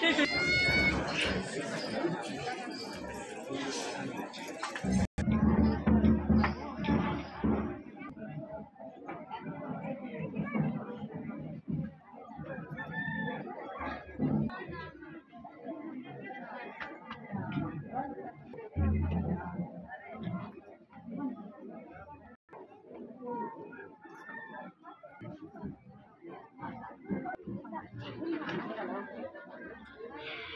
谢谢。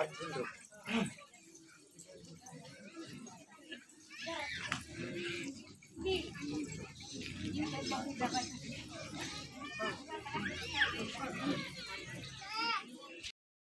అ ర